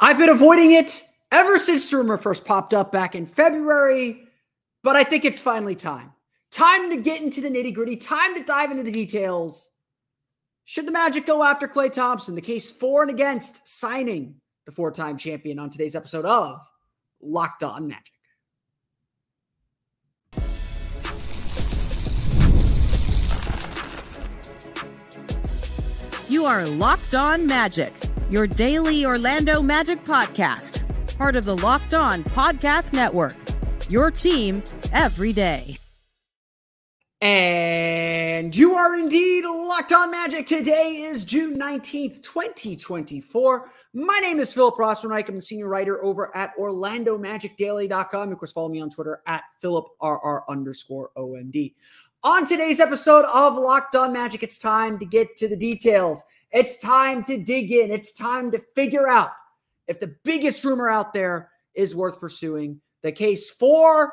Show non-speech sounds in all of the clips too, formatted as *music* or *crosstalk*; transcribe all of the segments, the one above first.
I've been avoiding it ever since the rumor first popped up back in February, but I think it's finally time. Time to get into the nitty gritty, time to dive into the details. Should the Magic go after Klay Thompson? The case for and against signing the four time champion on today's episode of Locked On Magic. You are Locked On Magic your daily Orlando Magic podcast, part of the Locked On Podcast Network. Your team every day. And you are indeed Locked On Magic. Today is June 19th, 2024. My name is Philip Rossman-Reich. I'm the senior writer over at OrlandoMagicDaily.com. Of course, follow me on Twitter at PhilipRR underscore OMD. On today's episode of Locked On Magic, it's time to get to the details. It's time to dig in. It's time to figure out if the biggest rumor out there is worth pursuing. The case for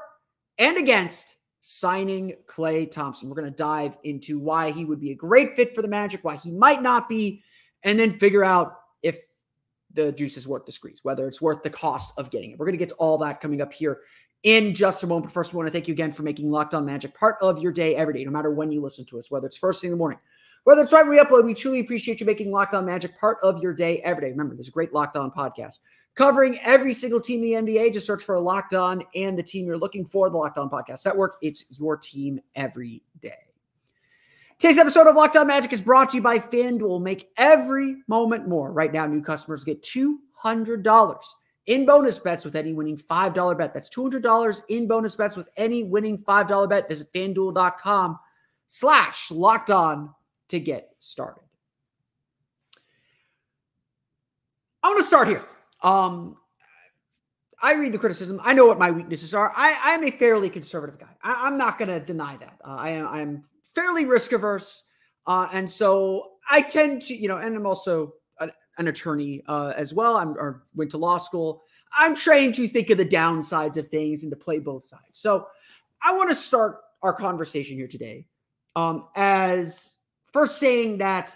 and against signing Klay Thompson. We're going to dive into why he would be a great fit for the Magic, why he might not be, and then figure out if the juice is worth the squeeze, whether it's worth the cost of getting it. We're going to get to all that coming up here in just a moment. But first, I want to thank you again for making Locked On Magic part of your day every day, no matter when you listen to us, whether it's first thing in the morning whether it's right we upload, we truly appreciate you making Locked On Magic part of your day every day. Remember, there's a great Locked On podcast covering every single team in the NBA. Just search for a Locked On and the team you're looking for, the Locked On Podcast Network. It's your team every day. Today's episode of Locked On Magic is brought to you by FanDuel. Make every moment more. Right now, new customers get $200 in bonus bets with any winning $5 bet. That's $200 in bonus bets with any winning $5 bet. Visit fanduel.com slash locked on to get started. I want to start here. Um, I read the criticism. I know what my weaknesses are. I, am a fairly conservative guy. I, am not going to deny that. Uh, I am I'm fairly risk averse, uh, and so I tend to, you know, and I'm also a, an attorney uh, as well. I'm or went to law school. I'm trained to think of the downsides of things and to play both sides. So I want to start our conversation here today um, as first saying that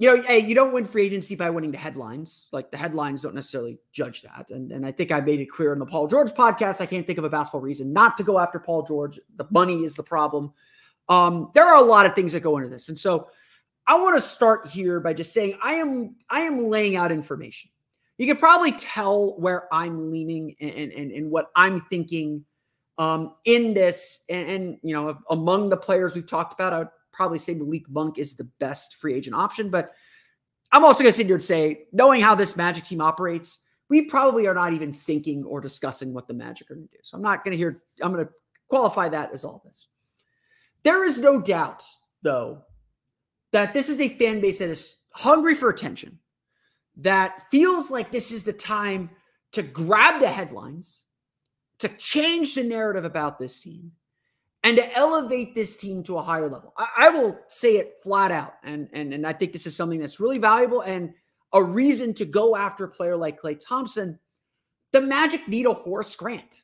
you know, hey, you don't win free agency by winning the headlines. Like the headlines don't necessarily judge that. And, and I think I made it clear in the Paul George podcast. I can't think of a basketball reason not to go after Paul George. The money is the problem. Um, there are a lot of things that go into this. And so I want to start here by just saying I am I am laying out information. You can probably tell where I'm leaning and, and, and what I'm thinking um, in this. And, and, you know, among the players we've talked about, I would probably say Malik Monk is the best free agent option. But I'm also going to sit here and say, knowing how this Magic team operates, we probably are not even thinking or discussing what the Magic are going to do. So I'm not going to hear, I'm going to qualify that as all this. There is no doubt, though, that this is a fan base that is hungry for attention, that feels like this is the time to grab the headlines, to change the narrative about this team, and to elevate this team to a higher level. I, I, will say it flat out, and, and and I think this is something that's really valuable and a reason to go after a player like Klay Thompson. The Magic need a Horace Grant.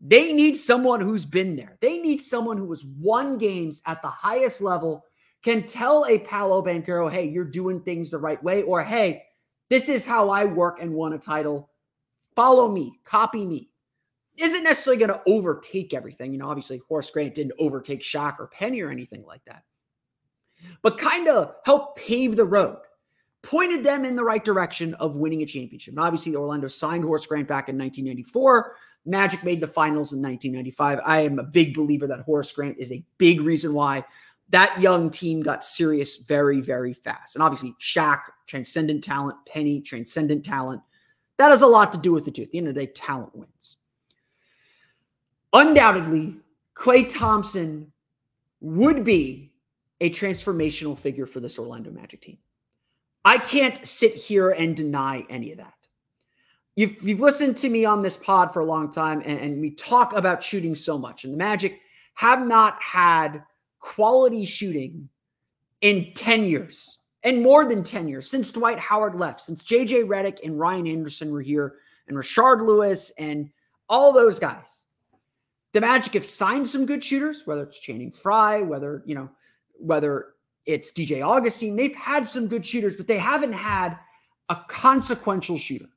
They need someone who's been there. They need someone who has won games at the highest level, can tell a Paolo Banchero, hey, you're doing things the right way, or hey, this is how I work and won a title. Follow me, copy me isn't necessarily going to overtake everything. You know, obviously Horace Grant didn't overtake Shaq or Penny or anything like that, but kind of help pave the road, pointed them in the right direction of winning a championship. And obviously, Orlando signed Horace Grant back in 1994. Magic made the finals in 1995. I am a big believer that Horace Grant is a big reason why that young team got serious very, very fast. And obviously, Shaq, transcendent talent, Penny, transcendent talent. That has a lot to do with the two. At the end of the day, talent wins undoubtedly, Klay Thompson would be a transformational figure for this Orlando Magic team. I can't sit here and deny any of that. If you've listened to me on this pod for a long time and, and we talk about shooting so much, and the Magic have not had quality shooting in 10 years and more than 10 years since Dwight Howard left, since JJ Redick and Ryan Anderson were here, and Rashard Lewis and all those guys the Magic have signed some good shooters, whether it's Channing Frye, whether, you know, whether it's DJ Augustin. They've had some good shooters, but they haven't had a consequential shooter,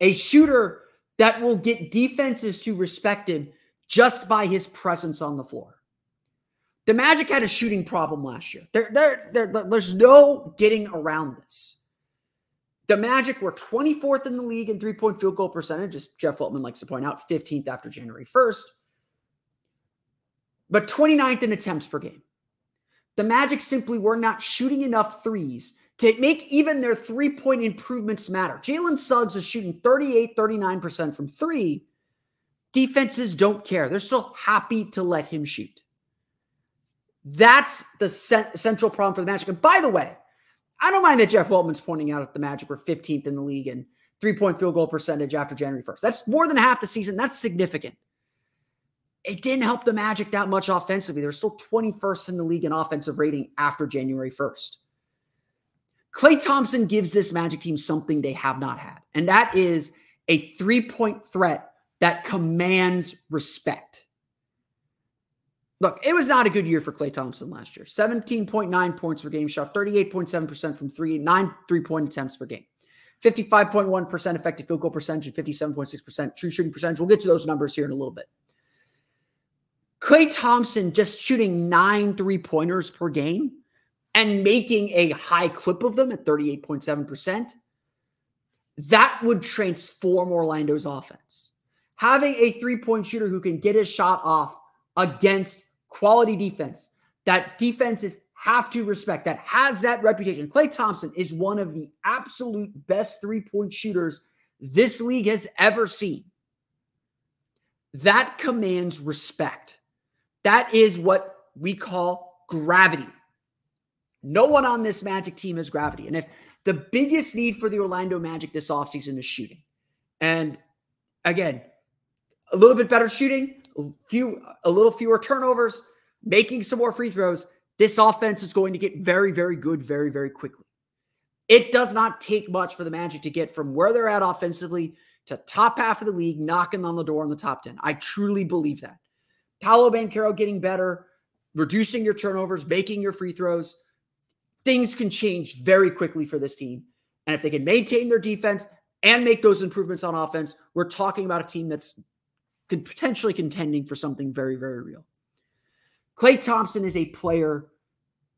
a shooter that will get defenses to respect him just by his presence on the floor. The Magic had a shooting problem last year. There, there, there, there's no getting around this. The Magic were 24th in the league in three point field goal percentage, as Jeff Weltman likes to point out, 15th after January 1st, but 29th in attempts per game. The Magic simply were not shooting enough threes to make even their three point improvements matter. Jalen Suggs is shooting 38, 39% from three. Defenses don't care. They're still happy to let him shoot. That's the central problem for the Magic. And by the way, I don't mind that Jeff Weltman's pointing out that the Magic were 15th in the league and three point field goal percentage after January 1st. That's more than half the season. That's significant. It didn't help the Magic that much offensively. They're still 21st in the league in offensive rating after January 1st. Klay Thompson gives this Magic team something they have not had, and that is a three point threat that commands respect. Look, it was not a good year for Klay Thompson last year. 17.9 points per game, shot 38.7% from three, nine three point attempts per game, 55.1% effective field goal percentage, and 57.6% true shooting percentage. We'll get to those numbers here in a little bit. Klay Thompson just shooting nine three pointers per game and making a high clip of them at 38.7%, that would transform Orlando's offense. Having a three point shooter who can get his shot off against quality defense that defenses have to respect, that has that reputation. Klay Thompson is one of the absolute best three point shooters this league has ever seen. That commands respect. That is what we call gravity. No one on this Magic team has gravity. And if the biggest need for the Orlando Magic this offseason is shooting, and again, a little bit better shooting, few a little fewer turnovers, making some more free throws, this offense is going to get very, very good very, very quickly. It does not take much for the Magic to get from where they're at offensively to top half of the league, knocking on the door in the top 10. I truly believe that. Paolo Banchero getting better, reducing your turnovers, making your free throws. Things can change very quickly for this team. And if they can maintain their defense and make those improvements on offense, we're talking about a team that's potentially contending for something very, very real. Klay Thompson is a player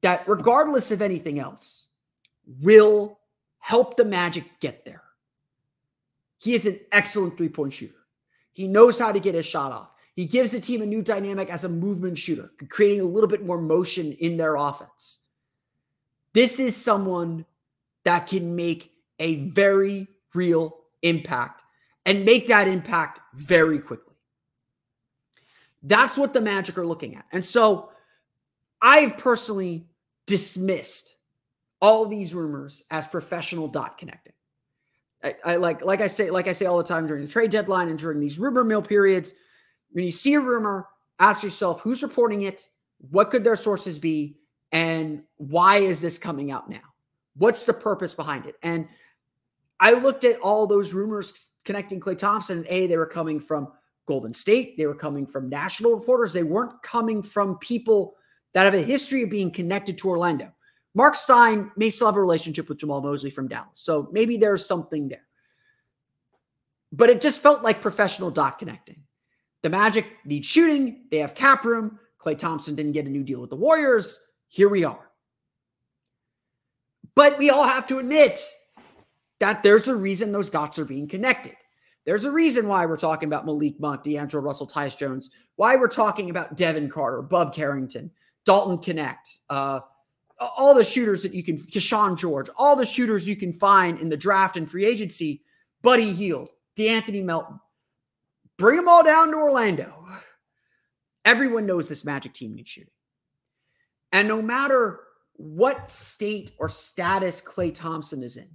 that, regardless of anything else, will help the Magic get there. He is an excellent three point shooter. He knows how to get his shot off. He gives the team a new dynamic as a movement shooter, creating a little bit more motion in their offense. This is someone that can make a very real impact and make that impact very quickly. That's what the Magic are looking at. And so I've personally dismissed all these rumors as professional dot connecting. I, I, like like I say like I say all the time during the trade deadline and during these rumor mill periods when you see a rumor, ask yourself who's reporting it, what could their sources be, and why is this coming out now? What's the purpose behind it? And I looked at all those rumors connecting Klay Thompson, and A, they were coming from Golden State, they were coming from national reporters, they weren't coming from people that have a history of being connected to Orlando. Mark Stein may still have a relationship with Jamahl Mosley from Dallas. So maybe there's something there. But it just felt like professional dot connecting. The Magic need shooting. They have cap room. Klay Thompson didn't get a new deal with the Warriors. Here we are. But we all have to admit that there's a reason those dots are being connected. There's a reason why we're talking about Malik Monk, D'Angelo Russell, Tyus Jones, why we're talking about Devin Carter, Bub Carrington, Dalton Knecht, uh, all the shooters that you can, Kyshawn George, all the shooters you can find in the draft and free agency, Buddy Hield, De'Anthony Melton. Bring them all down to Orlando. Everyone knows this Magic team needs shooting. And no matter what state or status Klay Thompson is in,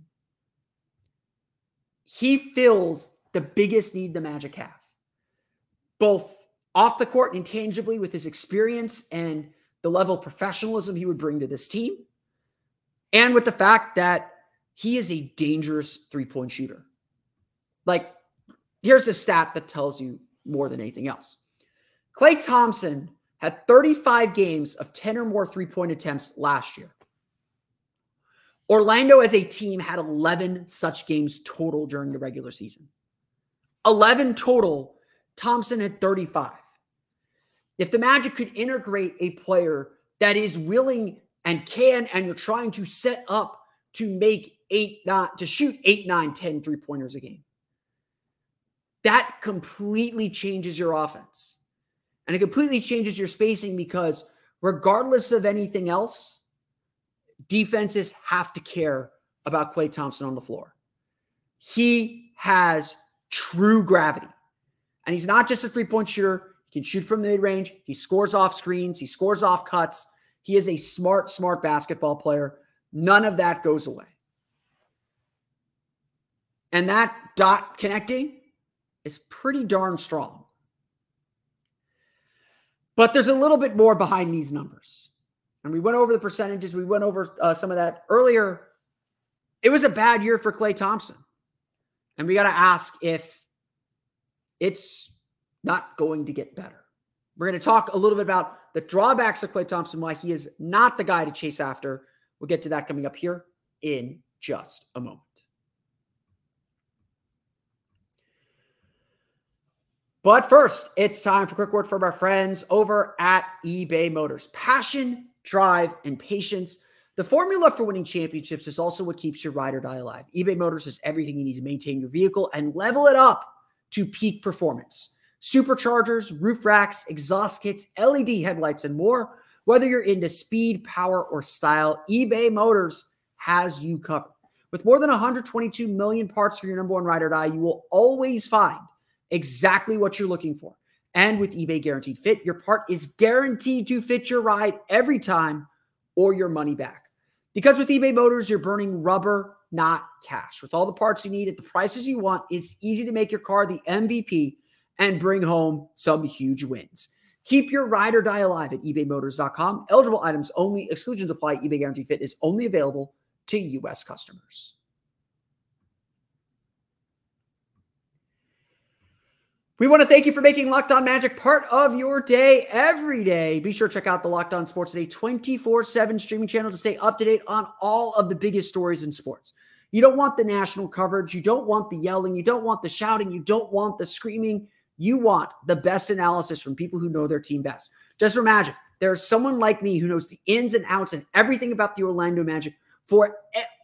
he fills the biggest need the Magic have, both off the court and intangibly with his experience and the level of professionalism he would bring to this team, and with the fact that he is a dangerous three point shooter. Like, Here's a stat that tells you more than anything else. Klay Thompson had 35 games of 10 or more three point attempts last year. Orlando as a team had 11 such games total during the regular season. 11 total. Thompson had 35. If the Magic could integrate a player that is willing and can, and you're trying to set up to make eight, not to shoot eight, nine, 10 three pointers a game, that completely changes your offense. And it completely changes your spacing because regardless of anything else, defenses have to care about Klay Thompson on the floor. He has true gravity. And he's not just a three point shooter. He can shoot from the mid range. He scores off screens. He scores off cuts. He is a smart, smart basketball player. None of that goes away. And that dot connecting is pretty darn strong. But there's a little bit more behind these numbers. And we went over the percentages, we went over uh, some of that earlier. It was a bad year for Klay Thompson. And we got to ask if it's not going to get better. We're going to talk a little bit about the drawbacks of Klay Thompson, why he is not the guy to chase after. We'll get to that coming up here in just a moment. But first, it's time for a quick word from our friends over at eBay Motors. Passion, drive, and patience. The formula for winning championships is also what keeps your ride or die alive. eBay Motors has everything you need to maintain your vehicle and level it up to peak performance. Superchargers, roof racks, exhaust kits, LED headlights, and more. Whether you're into speed, power, or style, eBay Motors has you covered. With more than 122 million parts for your number one ride or die, you will always find exactly what you're looking for. And with eBay Guaranteed Fit, your part is guaranteed to fit your ride every time or your money back. Because with eBay Motors, you're burning rubber, not cash. With all the parts you need at the prices you want, it's easy to make your car the MVP and bring home some huge wins. Keep your ride or die alive at ebaymotors.com. Eligible items only, exclusions apply. eBay Guaranteed Fit is only available to U.S. customers. We want to thank you for making Locked On Magic part of your day every day. Be sure to check out the Locked On Sports Today 24 7 streaming channel to stay up to date on all of the biggest stories in sports. You don't want the national coverage. You don't want the yelling. You don't want the shouting. You don't want the screaming. You want the best analysis from people who know their team best. Just imagine there's someone like me who knows the ins and outs and everything about the Orlando Magic for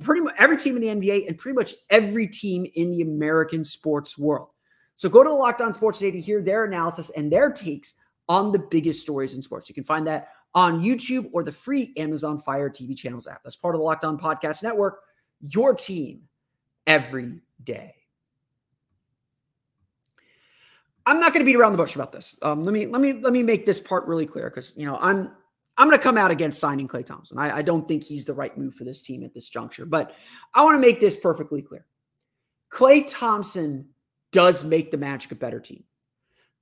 pretty much every team in the NBA and pretty much every team in the American sports world. So go to the Locked On Sports Today to hear their analysis and their takes on the biggest stories in sports. You can find that on YouTube or the free Amazon Fire TV channels app. That's part of the Locked On Podcast Network, your team every day. I'm not going to beat around the bush about this. Um, let me let me let me make this part really clear because you know I'm I'm going to come out against signing Klay Thompson. I, I don't think he's the right move for this team at this juncture, but I want to make this perfectly clear. Klay Thompson does make the Magic a better team.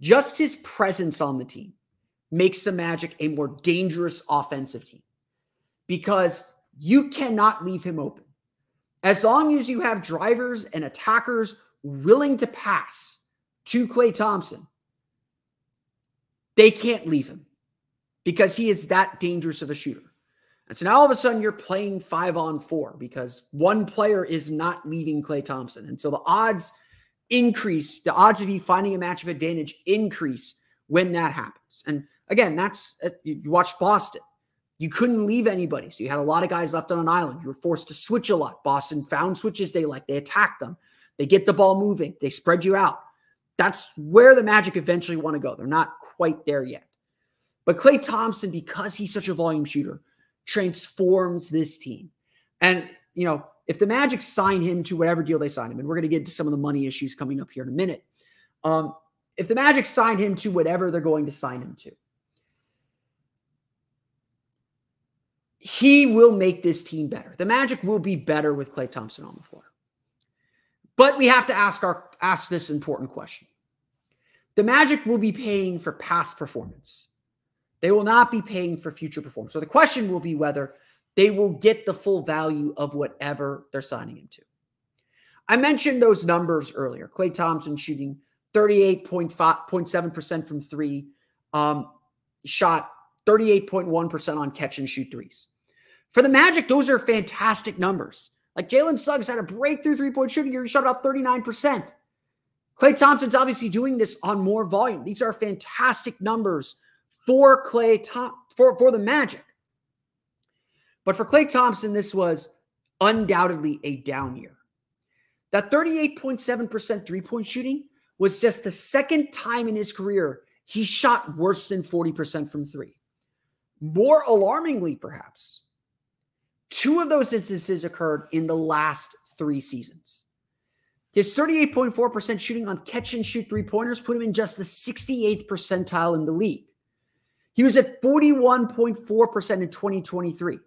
Just his presence on the team makes the Magic a more dangerous offensive team because you cannot leave him open. As long as you have drivers and attackers willing to pass to Klay Thompson, they can't leave him because he is that dangerous of a shooter. And so now all of a sudden you're playing five on four because one player is not leaving Klay Thompson. And so the odds increase, the odds of you finding a matchup advantage increase when that happens. And again, that's uh, you watched Boston. You couldn't leave anybody. So you had a lot of guys left on an island. You were forced to switch a lot. Boston found switches they like. They attack them. They get the ball moving. They spread you out. That's where the Magic eventually want to go. They're not quite there yet. But Klay Thompson, because he's such a volume shooter, transforms this team. And, you know, if the Magic sign him to whatever deal they sign him, and we're going to get into some of the money issues coming up here in a minute. Um, if the Magic sign him to whatever they're going to sign him to, he will make this team better. The Magic will be better with Klay Thompson on the floor. But we have to ask our ask this important question. The Magic will be paying for past performance. They will not be paying for future performance. So the question will be whether they will get the full value of whatever they're signing him to. I mentioned those numbers earlier. Klay Thompson shooting 38.7% from three, um, shot 38.1% on catch and shoot threes. For the Magic, those are fantastic numbers. Like Jalen Suggs had a breakthrough three point shooting. year, He shot about 39%. Klay Thompson's obviously doing this on more volume. These are fantastic numbers for Klay Tom, for, for the Magic. But for Klay Thompson, this was undoubtedly a down year. That 38.7% three point shooting was just the second time in his career he shot worse than 40% from three. More alarmingly, perhaps, two of those instances occurred in the last three seasons. His 38.4% shooting on catch and shoot three pointers put him in just the 68th percentile in the league. He was at 41.4% in 2023.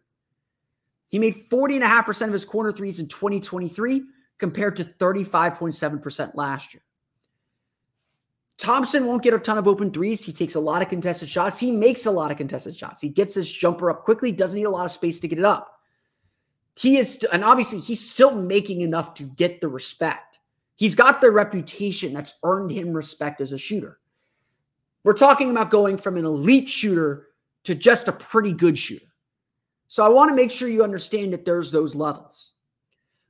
He made 40.5% of his corner threes in 2023 compared to 35.7% last year. Thompson won't get a ton of open threes. He takes a lot of contested shots. He makes a lot of contested shots. He gets this jumper up quickly, doesn't need a lot of space to get it up. He is, and obviously, he's still making enough to get the respect. He's got the reputation that's earned him respect as a shooter. We're talking about going from an elite shooter to just a pretty good shooter. So I want to make sure you understand that there's those levels.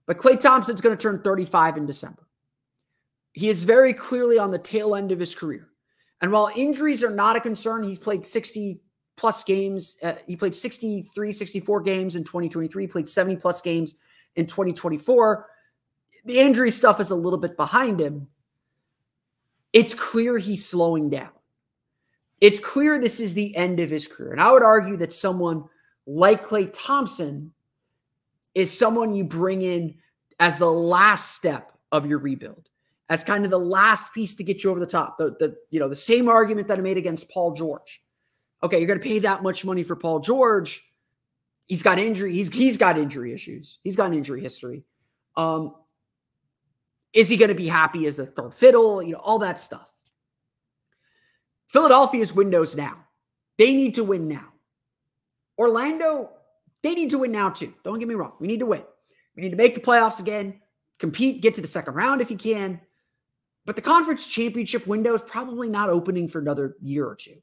But Klay Thompson's going to turn 35 in December. He is very clearly on the tail end of his career. And while injuries are not a concern, he's played 60 plus games. Uh, he played 63, 64 games in 2023, played 70 plus games in 2024. The injury stuff is a little bit behind him. It's clear he's slowing down. It's clear this is the end of his career. And I would argue that someone like Klay Thompson is someone you bring in as the last step of your rebuild, as kind of the last piece to get you over the top. The, the you know the same argument that I made against Paul George. Okay, you're going to pay that much money for Paul George. He's got injury. He's he's got injury issues. He's got an injury history. Um, is he going to be happy as a third fiddle? You know all that stuff. Philadelphia's windows now. They need to win now. Orlando, they need to win now too. Don't get me wrong. We need to win. We need to make the playoffs again, compete, get to the second round if you can. But the conference championship window is probably not opening for another year or two.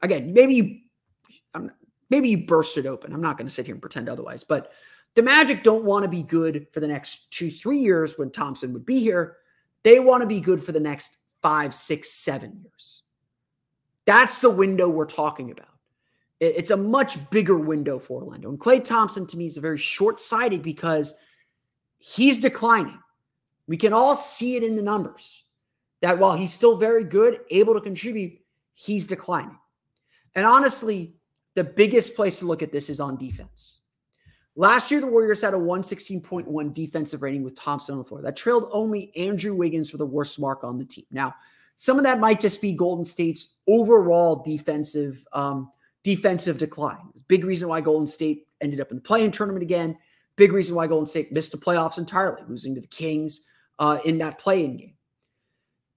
Again, maybe you, maybe you burst it open. I'm not going to sit here and pretend otherwise. But the Magic don't want to be good for the next two, three years when Thompson would be here. They want to be good for the next five, six, seven years. That's the window we're talking about. It's a much bigger window for Orlando. And Klay Thompson to me is a very short sighted because he's declining. We can all see it in the numbers that while he's still very good, able to contribute, he's declining. And honestly, the biggest place to look at this is on defense. Last year, the Warriors had a 116.1 defensive rating with Thompson on the floor. That trailed only Andrew Wiggins for the worst mark on the team. Now, some of that might just be Golden State's overall defensive um, defensive decline. Big reason why Golden State ended up in the play-in tournament again. Big reason why Golden State missed the playoffs entirely, losing to the Kings uh, in that play-in game.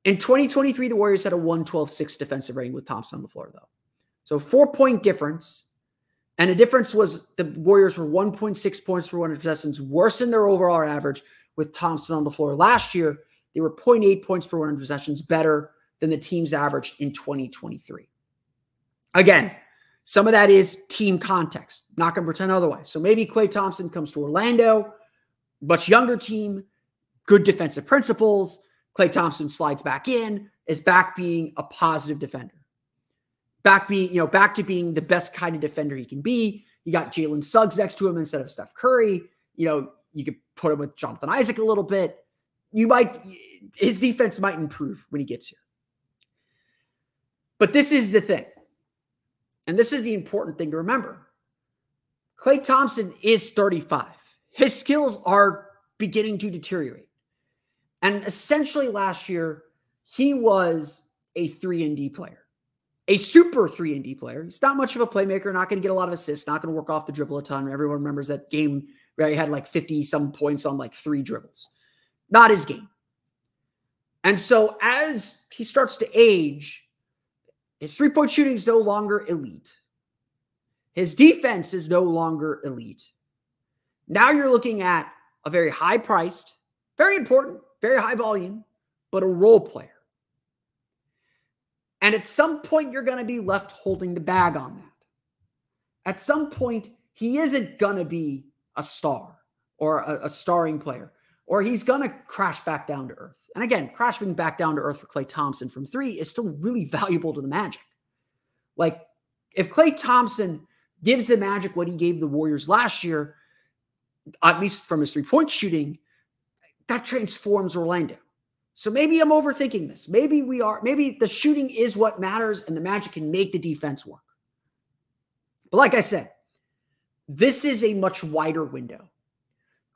In 2023, the Warriors had a 112-6 defensive rating with Thompson on the floor, though. So four-point difference. And the difference was the Warriors were 1.6 points per 100 possessions, worse than their overall average with Thompson on the floor. Last year, they were 0.8 points per 100 possessions better than the team's average in 2023. Again, some of that is team context. Not going to pretend otherwise. So maybe Klay Thompson comes to Orlando, much younger team, good defensive principles. Klay Thompson slides back in, is back being a positive defender. Back being, you know, back to being the best kind of defender he can be. You got Jalen Suggs next to him instead of Steph Curry. You know, you could put him with Jonathan Isaac a little bit. You might, his defense might improve when he gets here. But this is the thing and this is the important thing to remember Klay Thompson is 35. His skills are beginning to deteriorate. And essentially last year, he was a 3 and D player. A super 3 and D player. He's not much of a playmaker, not going to get a lot of assists, not going to work off the dribble a ton. Everyone remembers that game where he had like 50 some points on like three dribbles. Not his game. And so as he starts to age, his three point shooting is no longer elite. His defense is no longer elite. Now you're looking at a very high priced, very important, very high volume, but a role player. And at some point, you're going to be left holding the bag on that. At some point, he isn't going to be a star or a, a starring player, or he's going to crash back down to earth. And again, crashing back down to earth for Klay Thompson from three is still really *laughs* valuable to the Magic. Like, if Klay Thompson gives the Magic what he gave the Warriors last year, at least from his three point shooting, that transforms Orlando. So maybe I'm overthinking this. Maybe we are, maybe the shooting is what matters and the Magic can make the defense work. But like I said, this is a much wider window.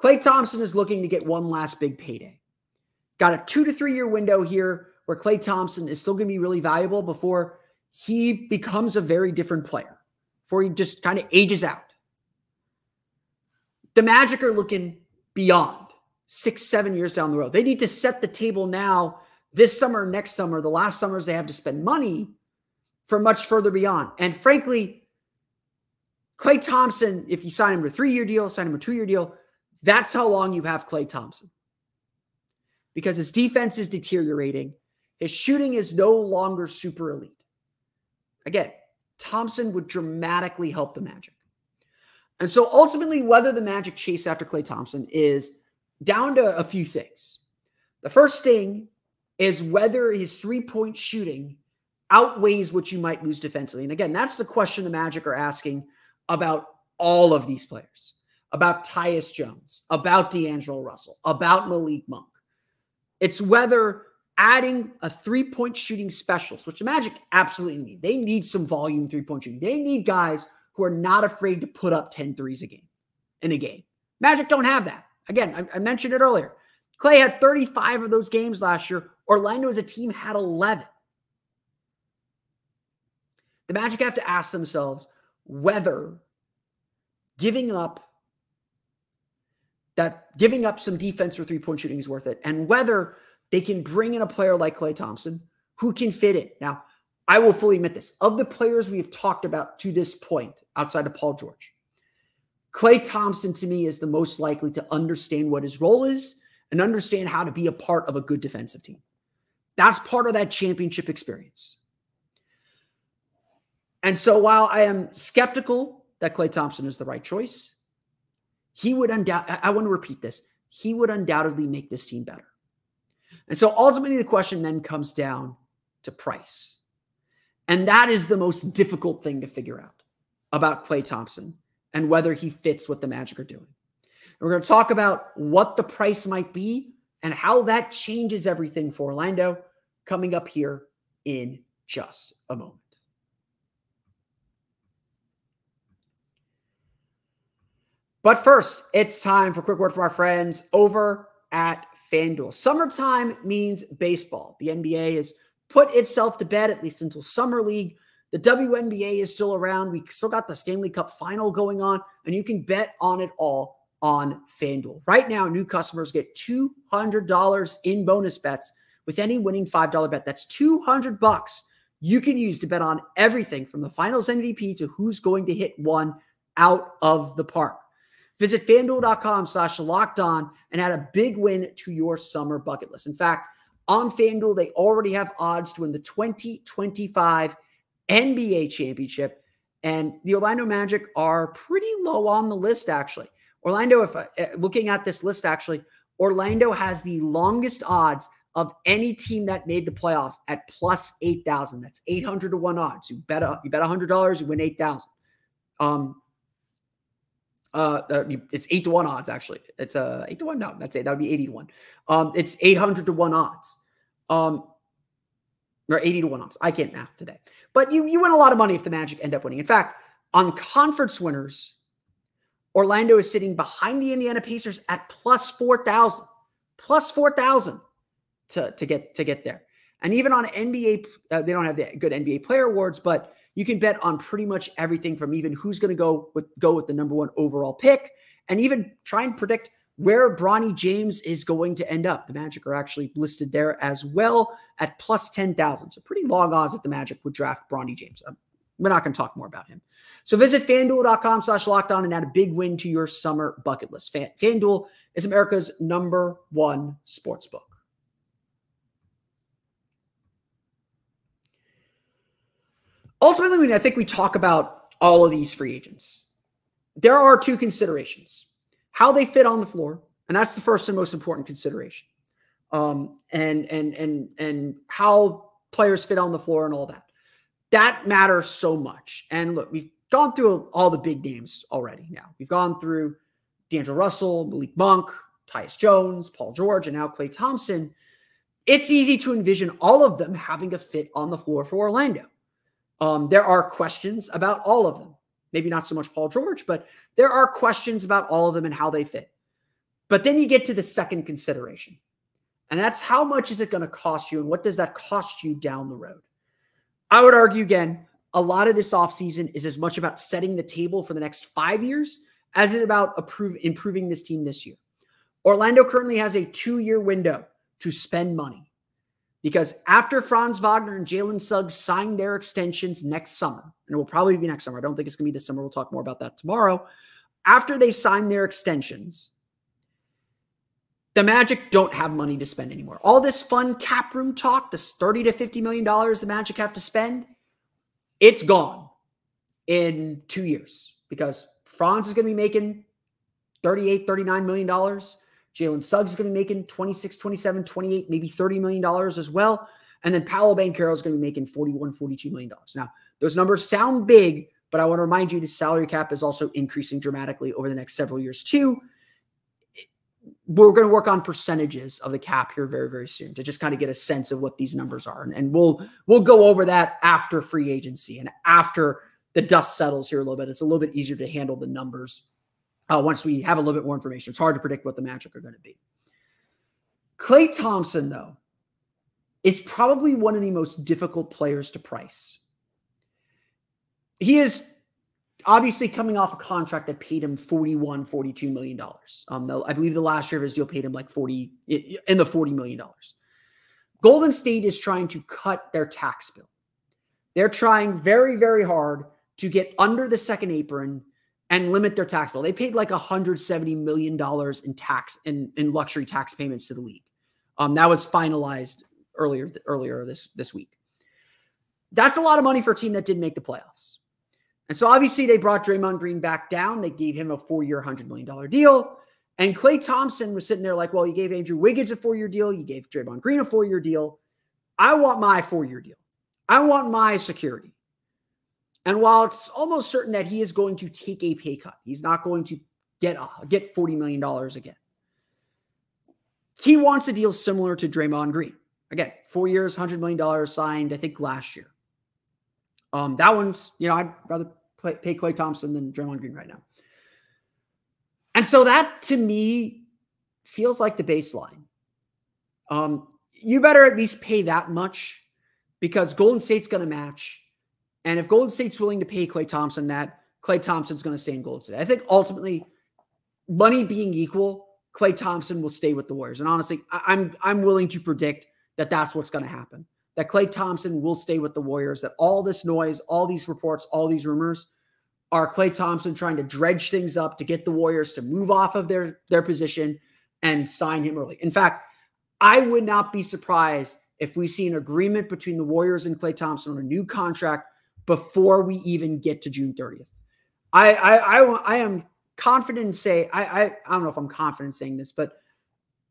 Klay Thompson is looking to get one last big payday. Got a two to three year window here where Klay Thompson is still going to be really valuable before he becomes a very different player, before he just kind of ages out. The Magic are looking beyond six, seven years down the road. They need to set the table now, this summer, next summer, the last summers they have to spend money for much further beyond. And frankly, Klay Thompson, if you sign him to a three year deal, sign him a two year deal, that's how long you have Klay Thompson. Because his defense is deteriorating, his shooting is no longer super elite. Again, Thompson would dramatically help the Magic. And so ultimately, whether the Magic chase after Klay Thompson is down to a few things. The first thing is whether his three point shooting outweighs what you might lose defensively. And again, that's the question the Magic are asking about all of these players about Tyus Jones, about D'Angelo Russell, about Malik Monk. It's whether adding a three point shooting specialist, which the Magic absolutely need. They need some volume three point shooting. They need guys who are not afraid to put up 10 threes a game in a game. Magic don't have that. Again, I, I mentioned it earlier. Klay had 35 of those games last year. Orlando as a team had 11. The Magic have to ask themselves whether giving up that giving up some defense or three point shooting is worth it, and whether they can bring in a player like Klay Thompson who can fit it. Now, I will fully admit this of the players we have talked about to this point outside of Paul George, Klay Thompson to me is the most likely to understand what his role is and understand how to be a part of a good defensive team. That's part of that championship experience. And so while I am skeptical that Klay Thompson is the right choice, he would undoubtedly, I want to repeat this, he would undoubtedly make this team better. And so ultimately, the question then comes down to price. And that is the most difficult thing to figure out about Klay Thompson and whether he fits what the Magic are doing. And we're going to talk about what the price might be and how that changes everything for Orlando coming up here in just a moment. But first, it's time for a quick word from our friends over at FanDuel. Summertime means baseball. The NBA has put itself to bed, at least until Summer League. The WNBA is still around. We still got the Stanley Cup final going on, and you can bet on it all on FanDuel. Right now, new customers get $200 in bonus bets with any winning $5 bet. That's 200 bucks you can use to bet on everything from the finals MVP to who's going to hit one out of the park. Visit fanduel.com slash locked on and add a big win to your summer bucket list. In fact, on FanDuel, they already have odds to win the 2025 NBA championship. And the Orlando Magic are pretty low on the list, actually. Orlando, if uh, looking at this list, actually, Orlando has the longest odds of any team that made the playoffs at plus 8,000. That's 800 to 1 odds. You bet, you bet $100, you win 8,000. Um, uh, uh, it's eight to one odds actually. It's uh eight to one. No, that's it. That would be eighty to one. Um, it's eight hundred to one odds. Um, or eighty to one odds. I can't math today, but you you win a lot of money if the Magic end up winning. In fact, on conference winners, Orlando is sitting behind the Indiana Pacers at plus four thousand, plus four thousand to to get to get there. And even on NBA, uh, they don't have the good NBA player awards, but you can bet on pretty much everything from even who's going to go with go with the number one overall pick, and even try and predict where Bronny James is going to end up. The Magic are actually listed there as well at plus 10,000. So pretty long odds that the Magic would draft Bronny James. Um, we're not going to talk more about him. So visit fanduel.com slash lockdown and add a big win to your summer bucket list. Fan, FanDuel is America's number one sports book. Ultimately, I, I think we talk about all of these free agents. there are two considerations how they fit on the floor, and that's the first and most important consideration. Um, and and and and how players fit on the floor and all that. That matters so much. And look, we've gone through all the big names already now. We've gone through D'Angelo Russell, Malik Monk, Tyus Jones, Paul George, and now Klay Thompson. It's easy to envision all of them having a fit on the floor for Orlando. Um, there are questions about all of them. Maybe not so much Paul George, but there are questions about all of them and how they fit. But then you get to the second consideration, and that's how much is it going to cost you and what does that cost you down the road? I would argue again, a lot of this offseason is as much about setting the table for the next five years as it about approve, improving this team this year. Orlando currently has a two year window to spend money because after Franz Wagner and Jalen Suggs sign their extensions next summer, and it will probably be next summer, I don't think it's going to be this summer. We'll talk more about that tomorrow. After they sign their extensions, the Magic don't have money to spend anymore. All this fun cap room talk, this 30 to 50 million dollars the Magic have to spend, it's gone in two years because Franz is going to be making 38, 39 million dollars. Jalen Suggs is going to be making 26, 27, 28, maybe 30 million dollars as well. And then Paolo Banchero is going to be making 41, 42 million dollars. Now, those numbers sound big, but I want to remind you the salary cap is also increasing dramatically over the next several years too. We're going to work on percentages of the cap here very, very soon to just kind of get a sense of what these numbers are. And, and we'll we'll go over that after free agency and after the dust settles here a little bit. It's a little bit easier to handle the numbers uh, once we have a little bit more information. It's hard to predict what the Magic are going to be. Klay Thompson, though, is probably one of the most difficult players to price. He is obviously coming off a contract that paid him 41 42 million dollars um i believe the last year of his deal paid him like 40 in the 40 million dollars golden state is trying to cut their tax bill they're trying very very hard to get under the second apron and limit their tax bill. They paid like 170 million dollars in tax in, in luxury tax payments to the league. Um, that was finalized earlier earlier this this week. That's a lot of money for a team that didn't make the playoffs. And so obviously they brought Draymond Green back down. They gave him a four-year, $100 million deal. And Klay Thompson was sitting there like, well, you gave Andrew Wiggins a four-year deal. You gave Draymond Green a four-year deal. I want my four-year deal. I want my security. And while it's almost certain that he is going to take a pay cut, he's not going to get uh, get $40 million again. He wants a deal similar to Draymond Green. Again, four years, $100 million signed, I think last year. Um, that one's, you know, I'd rather play, pay Klay Thompson than Draymond Green right now. And so that to me feels like the baseline. Um, you better at least pay that much because Golden State's going to match. And if Golden State's willing to pay Klay Thompson that, Klay Thompson's going to stay in Golden State. I think ultimately, money being equal, Klay Thompson will stay with the Warriors. And honestly, I, I'm I'm willing to predict that that's what's going to happen. That Klay Thompson will stay with the Warriors. That all this noise, all these reports, all these rumors are Klay Thompson trying to dredge things up to get the Warriors to move off of their their position and sign him early. In fact, I would not be surprised if we see an agreement between the Warriors and Klay Thompson on a new contract before we even get to June 30th. I I I, I am confident in say I, I I don't know if I'm confident saying this, but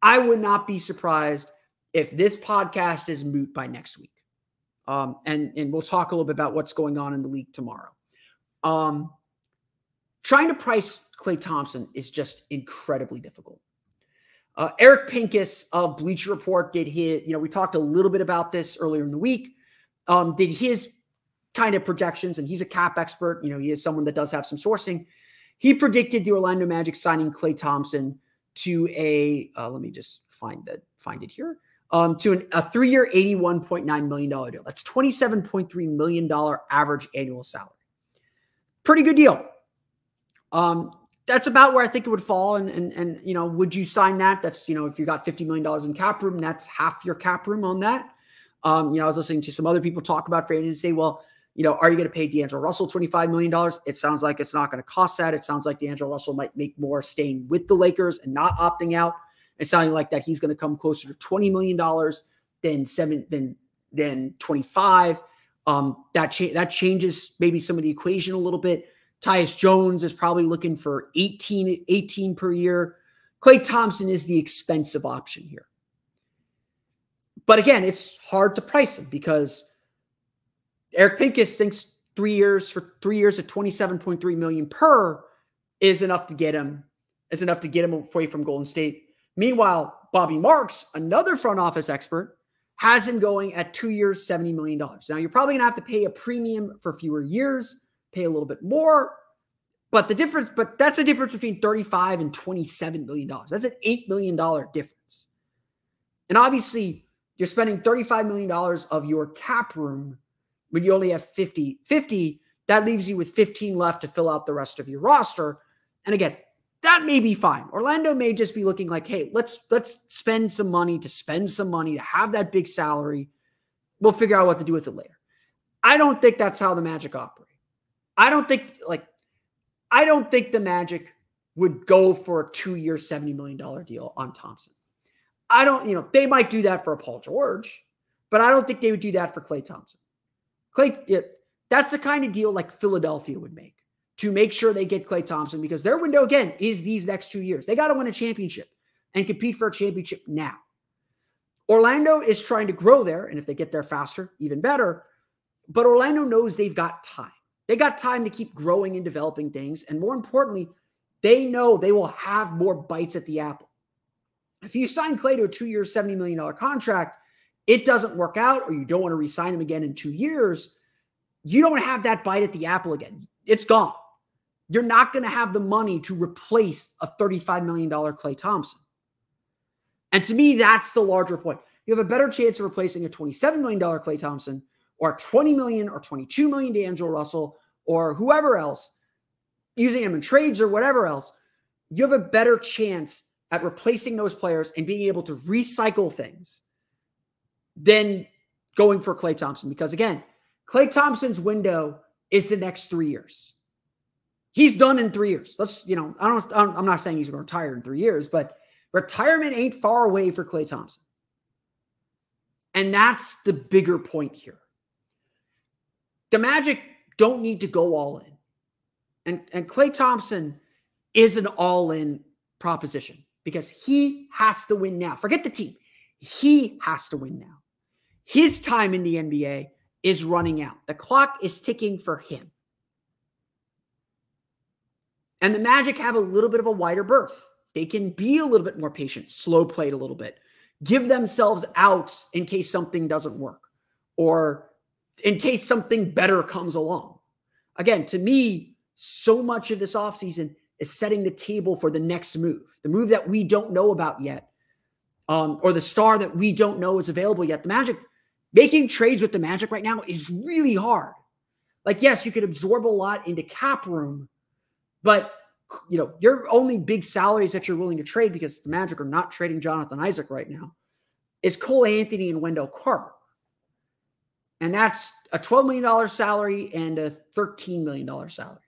I would not be surprised if this podcast is moot by next week. Um, and and we'll talk a little bit about what's going on in the league tomorrow. Um, trying to price Klay Thompson is just incredibly difficult. Uh, Eric Pincus of Bleacher Report did his, you know, we talked a little bit about this earlier in the week. Um, did his kind of projections, and he's a cap expert. You know, he is someone that does have some sourcing. He predicted the Orlando Magic signing Klay Thompson to a uh, let me just find that find it here um, to an, a three-year, eighty-one point nine million dollar deal. That's twenty-seven point three million dollar average annual salary. Pretty good deal. Um, that's about where I think it would fall. And and and you know, would you sign that? That's you know, if you got fifty million dollars in cap room, that's half your cap room on that. Um, you know, I was listening to some other people talk about free say, well, you know, are you going to pay D'Angelo Russell $25 million? It sounds like it's not going to cost that. It sounds like D'Angelo Russell might make more staying with the Lakers and not opting out. It's sounding like that he's going to come closer to $20 million than seven than than 25. Um, that cha- that changes maybe some of the equation a little bit. Tyus Jones is probably looking for 18, 18 per year. Klay Thompson is the expensive option here. But again, it's hard to price him because Eric Pincus thinks three years for three years at 27.3 million per is enough to get him, is enough to get him away from Golden State. Meanwhile, Bobby Marks, another front office expert, has him going at two years, $70 million. Now, you're probably going to have to pay a premium for fewer years, pay a little bit more. But the difference, but that's a difference between 35 and 27 million dollars. That's an $8 million difference. And obviously, you're spending $35 million of your cap room when you only have 50. 50, that leaves you with 15 left to fill out the rest of your roster. And again, that may be fine. Orlando may just be looking like, hey, let's let's spend some money to spend some money to have that big salary. We'll figure out what to do with it later. I don't think that's how the Magic operate. I don't think like I don't think the Magic would go for a two-year, $70 million deal on Thompson. I don't, you know, they might do that for a Paul George, but I don't think they would do that for Klay Thompson. Klay, that's the kind of deal like Philadelphia would make to make sure they get Klay Thompson because their window again is these next two years. They got to win a championship and compete for a championship now. Orlando is trying to grow there, and if they get there faster, even better. But Orlando knows they've got time. They got time to keep growing and developing things. And more importantly, they know they will have more bites at the apple. If you sign Klay to a two year, $70 million contract, it doesn't work out, or you don't want to resign him again in two years, you don't have that bite at the apple again. It's gone. You're not going to have the money to replace a $35 million Klay Thompson. And to me, that's the larger point. You have a better chance of replacing a $27 million Klay Thompson or 20 million or 22 million D'Angelo Russell or whoever else, using them in trades or whatever else. You have a better chance at replacing those players and being able to recycle things than going for Klay Thompson. Because again, Klay Thompson's window is the next three years. He's done in three years. Let's, you know, I don't, I'm not saying he's going to retire in three years, but retirement ain't far away for Klay Thompson. And that's the bigger point here. The Magic don't need to go all in. And, and Klay Thompson is an all in proposition because he has to win now. Forget the team. He has to win now. His time in the NBA is running out. The clock is ticking for him. And the Magic have a little bit of a wider berth. They can be a little bit more patient, slow played a little bit, give themselves outs in case something doesn't work or in case something better comes along. Again, to me, so much of this offseason is setting the table for the next move, the move that we don't know about yet, um, or the star that we don't know is available yet. The Magic, making trades with the Magic right now is really hard. Like, yes, you could absorb a lot into cap room but you know, your only big salaries that you're willing to trade because the Magic are not trading Jonathan Isaac right now is Cole Anthony and Wendell Carter. And that's a $12 million salary and a $13 million salary.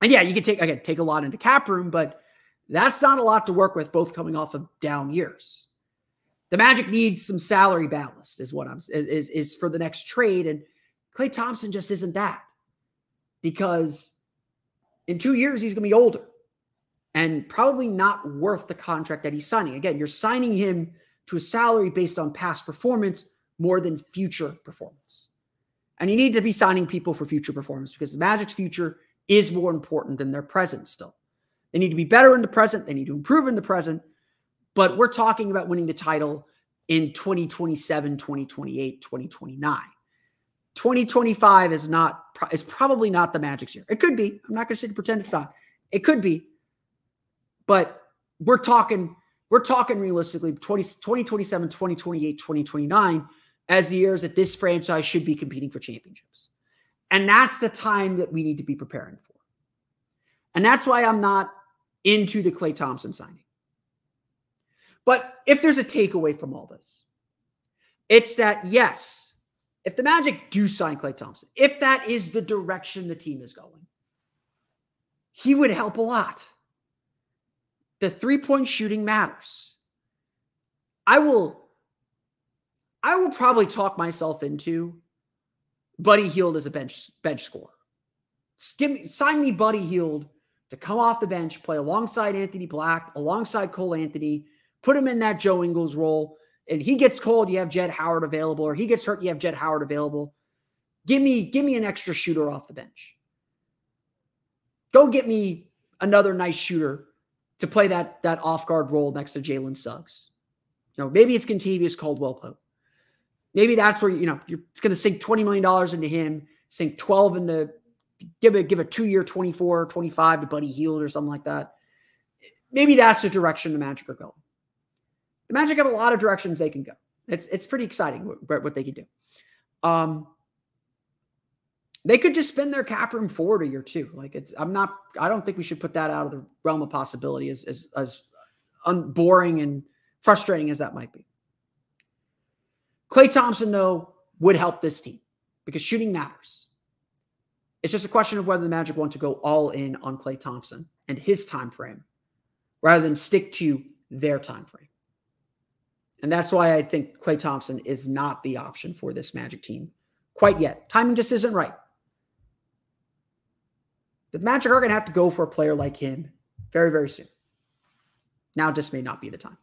And yeah, you can take again take a lot into cap room, but that's not a lot to work with, both coming off of down years. The Magic needs some salary ballast, is what I'm is is for the next trade. And Klay Thompson just isn't that because in two years, he's going to be older and probably not worth the contract that he's signing. Again, you're signing him to a salary based on past performance more than future performance. And you need to be signing people for future performance because the Magic's future is more important than their present still. They need to be better in the present, they need to improve in the present. But we're talking about winning the title in 2027, 2028, 2029. 2025 is not is probably not the Magic's year. It could be. I'm not going to sit and pretend it's not. It could be. But we're talking we're talking realistically 20, 2027, 2028, 2029 as the years that this franchise should be competing for championships. And that's the time that we need to be preparing for. And that's why I'm not into the Klay Thompson signing. But if there's a takeaway from all this, it's that yes, if the Magic do sign Klay Thompson, if that is the direction the team is going, he would help a lot. The three-point shooting matters. I will I will probably talk myself into Buddy Hield as a bench bench scorer. Give me, sign me Buddy Hield to come off the bench, play alongside Anthony Black, alongside Cole Anthony, put him in that Joe Ingles role. And he gets cold, you have Jett Howard available, or he gets hurt, you have Jett Howard available. Give me, give me an extra shooter off the bench. Go get me another nice shooter to play that that off guard role next to Jalen Suggs. You know, maybe it's Kentavious Caldwell Pope. Maybe that's where you know you're going to sink twenty million dollars into him, sink twelve into give a give a two year 24, 25 to Buddy Hield or something like that. Maybe that's the direction the Magic are going. The Magic have a lot of directions they can go. It's it's pretty exciting what, what they can do. Um, they could just spend their cap room forward a year too. Like it's, I'm not, I don't think we should put that out of the realm of possibility as as as boring and frustrating as that might be. Klay Thompson, though, would help this team because shooting matters. It's just a question of whether the Magic want to go all in on Klay Thompson and his time frame rather than stick to their time frame. And that's why I think Klay Thompson is not the option for this Magic team quite yet. Timing just isn't right. The Magic are going to have to go for a player like him very, very soon. Now just may not be the time.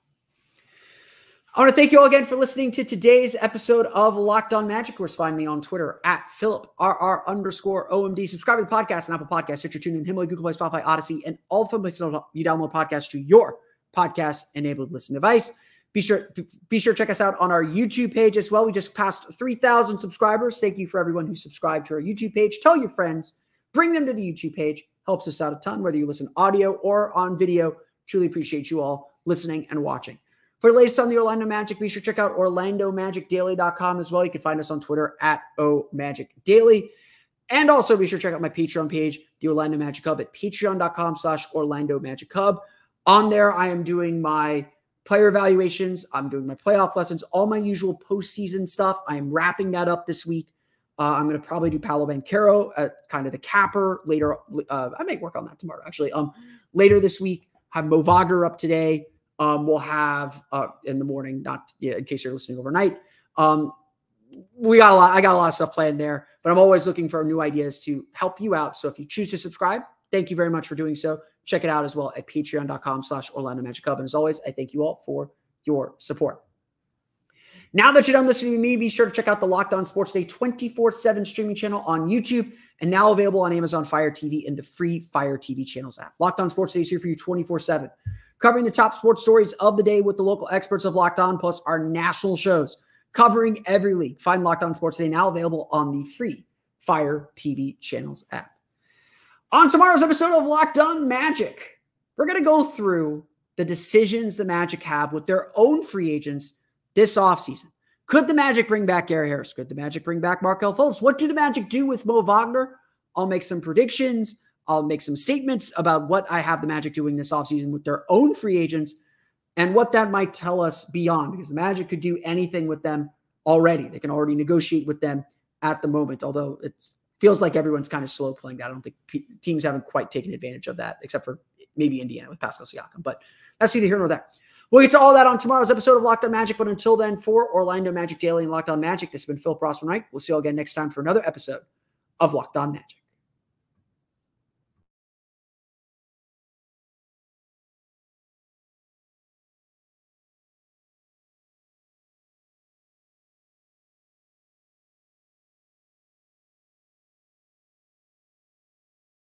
I want to thank you all again for listening to today's episode of Locked On Magic. Of course, find me on Twitter at PhilipRR underscore OMD. Subscribe to the podcast on Apple Podcasts, Stitcher, TuneIn, Himalaya, Google Play, Spotify, Audacy, and all the places you download podcasts to your podcast-enabled listen device. Be sure, be sure to check us out on our YouTube page as well. We just passed 3,000 subscribers. Thank you for everyone who subscribed to our YouTube page. Tell your friends, bring them to the YouTube page. Helps us out a ton, whether you listen audio or on video. Truly appreciate you all listening and watching. For the latest on the Orlando Magic, be sure to check out OrlandoMagicDaily.com as well. You can find us on Twitter at OMagicDaily. And also be sure to check out my Patreon page, the Orlando Magic Hub at patreon.com slash Orlando Magic Hub. On there, I am doing my player evaluations. I'm doing my playoff lessons, all my usual postseason stuff. I am wrapping that up this week. Uh, I'm going to probably do Paolo Banchero at kind of the capper later. Uh, I may work on that tomorrow, actually. Um, later this week, have Mo Wagner up today. Um, we'll have uh, in the morning, not yeah, in case you're listening overnight. Um, we got a lot. I got a lot of stuff planned there, but I'm always looking for new ideas to help you out. So if you choose to subscribe, thank you very much for doing so. Check it out as well at patreon.com slash Orlando Magic Hub. And as always, I thank you all for your support. Now that you're done listening to me, be sure to check out the Locked On Sports Day 24 7 streaming channel on YouTube and now available on Amazon Fire TV and the free Fire TV channels app. Locked On Sports Day is here for you 24 7 covering the top sports stories of the day with the local experts of Locked On, plus our national shows covering every league. Find Locked On Sports Today now available on the free Fire TV channels app. On tomorrow's episode of Locked On Magic, we're going to go through the decisions the Magic have with their own free agents this offseason. Could the Magic bring back Gary Harris? Could the Magic bring back Markelle Fultz? What do the Magic do with Mo Wagner? I'll make some predictions. I'll make some statements about what I have the Magic doing this offseason with their own free agents and what that might tell us beyond, because the Magic could do anything with them already. They can already negotiate with them at the moment, although it feels like everyone's kind of slow playing that. I don't think teams haven't quite taken advantage of that, except for maybe Indiana with Pascal Siakam. But that's neither here nor there. We'll get to all that on tomorrow's episode of Locked On Magic. But until then, for Orlando Magic Daily and Locked On Magic, this has been Phil Rossman-Reich. We'll see you all again next time for another episode of Locked On Magic.